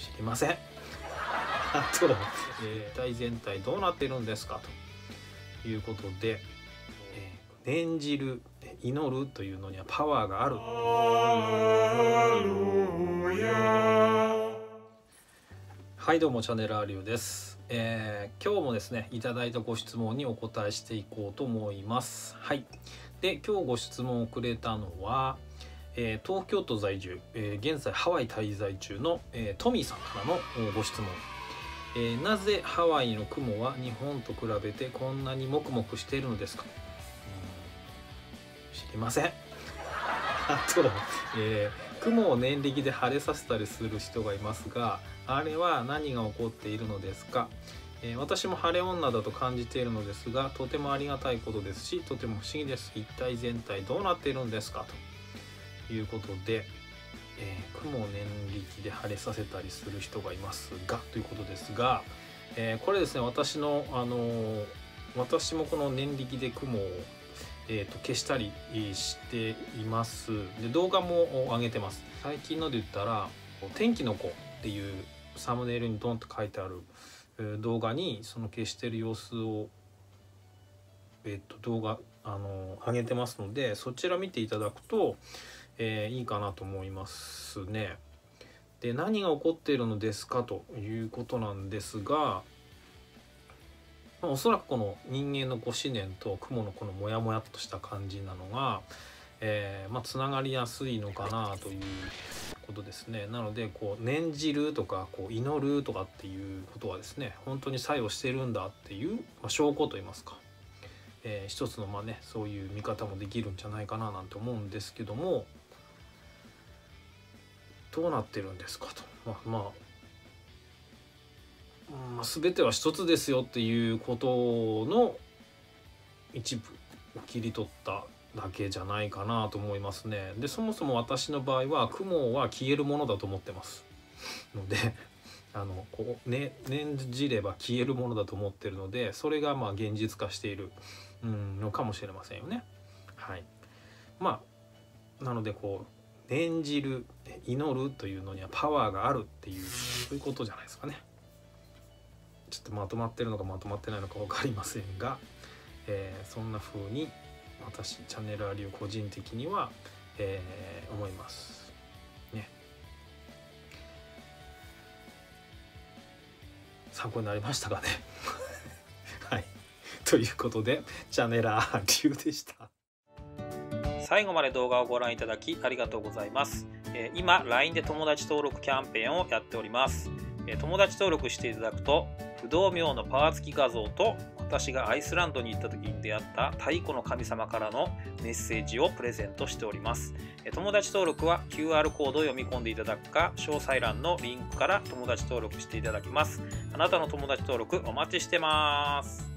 知りません。あと、えー、体全体どうなってるんですか？ということで、えー、念じる祈るというのにはパワーがある。はいどうもチャンネルアリューです。えー、今日もですねいただいたご質問にお答えしていこうと思います。はい。で今日ご質問をくれたのは、えー、東京都在住、えー、現在ハワイ滞在中の、えトミーさんからのご質問。えー、なぜハワイの雲は日本と比べてこんなにもくもくしているのですか、知りません。あと、えー、雲を念力で晴れさせたりする人がいますがあれは何が起こっているのですか、え、私も晴れ女だと感じているのですがとてもありがたいことですしとても不思議です。一体全体どうなっているんですか？と。いうことでえー、雲を念力で晴れさせたりする人がいますがということですが、えー、これですね私の、あのー、私もこの念力で雲を、えーと、消したりしています。で動画も上げてます。最近ので言ったら「天気の子」っていうサムネイルにドンと書いてある動画にその消してる様子を、えーと、動画あの上げてますのでそちら見ていただくとえー、いいかなと思いますね。で何が起こっているのですかということなんですが、ま、おそらくこの人間のご思念と雲のこのモヤモヤっとした感じなのが、えー、まあ、つながりやすいのかなということですね。なのでこう念じるとかこう祈るとかっていうことはですね本当に作用してるんだっていう、まあ、証拠といいますか。えー、一つのまあねそういう見方もできるんじゃないかななんて思うんですけどもどうなってるんですかと、まあ、まあ、まあ、全ては一つですよっていうことの一部を切り取っただけじゃないかなと思いますね。でそもそも私の場合は雲は消えるものだと思ってますので あのこう、ね、念じれば消えるものだと思ってるのでそれがまあ現実化している、うん、のかもしれませんよね。はい、まあなのでこう念じる祈るというのにはパワーがあるっていうそういうことじゃないですかね。ちょっとまとまってるのかまとまってないのか分かりませんが、えー、そんな風に私チャンネルアリュー個人的には、えー、思います。ね。参考になりましたかね。はい。ということでチャネルアリでした。最後まで動画をご覧いただきありがとうございます。え今、LINE で友達登録キャンペーンをやっております。え友達登録していただくと、不動明のパワー付き画像と私がアイスランドに行った時に出会った太古の神様からのメッセージをプレゼントしております。友達登録は QR コードを読み込んでいただくか、詳細欄のリンクから友達登録していただきます。あなたの友達登録お待ちしてます。